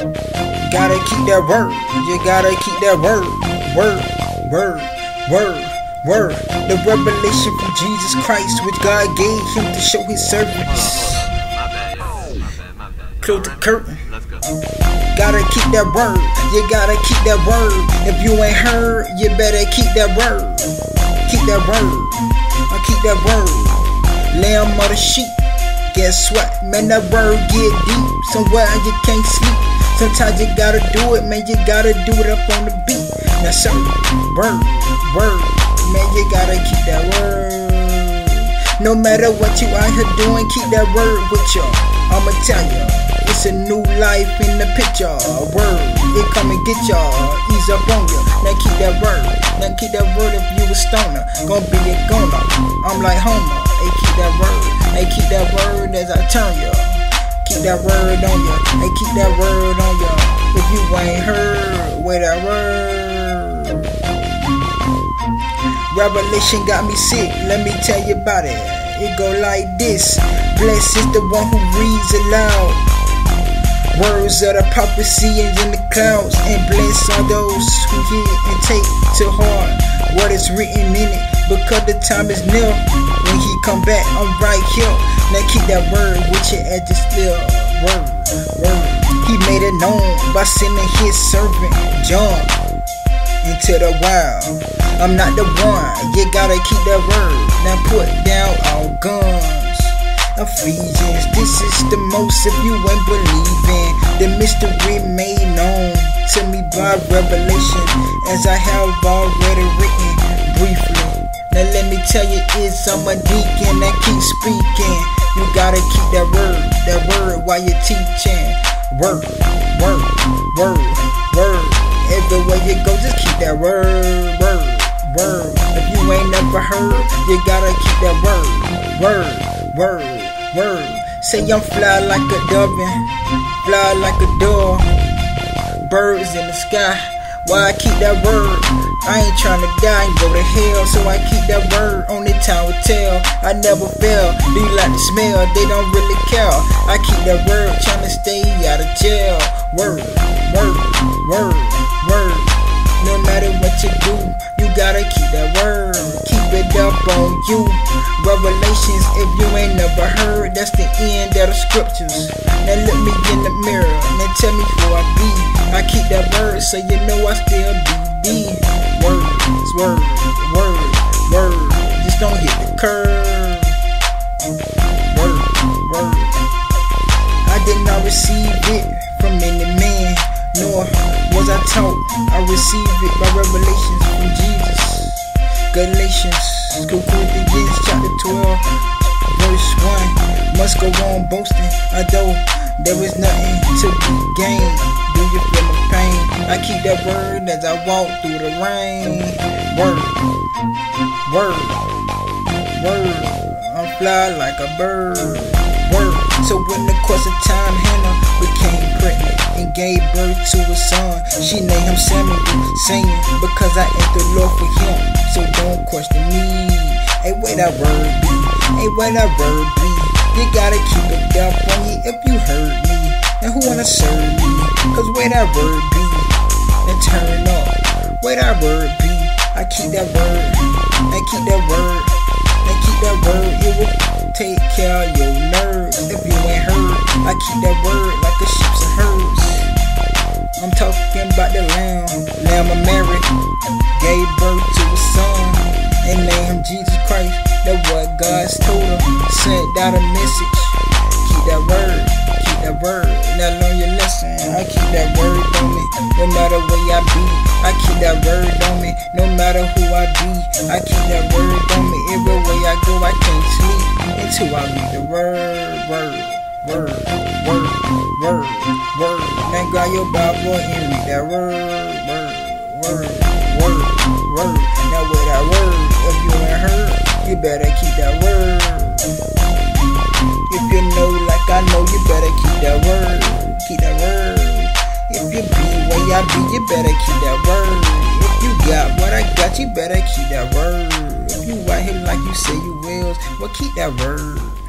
Gotta keep that word. You gotta keep that word. Word, word, word, word. The revelation from Jesus Christ, which God gave him to show his servants. Close the curtain. Gotta keep that word. You gotta keep that word. If you ain't heard, you better keep that word. Keep that word. I keep that word. Lamb of the sheep. Guess what? Man, that word get deep. Somewhere you can't sleep. Sometimes you gotta do it, man. You gotta do it up on the beat. Now, sir, word, word. Man, you gotta keep that word. No matter what you out here doing, keep that word with y'all. I'ma tell ya, it's a new life in the picture. A word, it come and get y'all, ease up on ya. Now keep that word, now keep that word if you a stoner. Gonna be a goner. I'm like Homer, hey keep that word, hey keep that word as I turn ya. Keep that word on ya, hey keep that word on ya. If you ain't heard, where that word. Revelation got me sick, let me tell you about it. It go like this Blessed is the one who reads aloud. Words of the prophecy is in the clouds, and bless are those who hear and take to heart what is written in it. Because the time is near when he come back, I'm right here. Now keep that word with your edges still. Word, word. He made it known by sending his servant John into the wild. I'm not the one, you gotta keep that word. Now put down all guns. Ephesians, this is the most if you ain't believing. The mystery made known to me by revelation, as I have already written briefly. Now let me tell you, it's I'm a deacon that keep speaking. You gotta keep that word, that word while you're teaching. Word, word, word, word. Everywhere you go, just keep that word, word, word. If you ain't never heard, you gotta keep that word, word, word, word. Say I'm fly like a dovin', fly like a dove. Birds in the sky, why I keep that word? I ain't tryna die and go to hell, so I keep that word. Only time will tell. I never fail. You like the smell? They don't really care. I keep that word, tryna stay out of jail. Word, Up on you. Revelations, if you ain't never heard, that's the end of the scriptures. Now look me in the mirror, now tell me who I be. I keep that word, so you know I still be me. Words, word, word, word. Just don't hit the curve. Word, word. I did not receive it from any man, nor was I taught. I received it by revelations from Jesus. Galatians, Corinthians chapter 12, verse 1. Must go on boasting, although there is nothing to be gained. Do you feel the pain? I keep that word as I walk through the rain. Word, word, word. I'm fly like a bird. Word. So in the course of time, Hannah became pregnant and gave birth to a son. She named him Samuel, saying, Because I ain't the Lord for him. So don't question me. Hey, where that word be? Hey, where that word be? You gotta keep it up on you if you heard me. Now who wanna serve me? Cause where that word be? Then turn up. Where that word be? I keep that word. I keep that word. I keep that word. It will take care of your I keep that word like the sheep and herds. I'm talking about the lamb, lamb of Mary. Gave birth to a son and named him Jesus Christ. That's what God's told him. Sent out a message. Keep that word, keep that word. Now learn your lesson. I keep that word on me, no matter where I be. I keep that word on me, no matter who I be. I keep that word on me. Everywhere I go, I can't sleep until I read the word, word, word, word, word, word. Now grab your Bible and read that word, word, word, word, word. Now with that word, if you ain't heard, you better keep that word. If you know like I know, you better keep that word. Keep that word. If you be where I be, you better keep that word. If you got what I got, you better keep that word. If you out here like you say you will, well keep that word.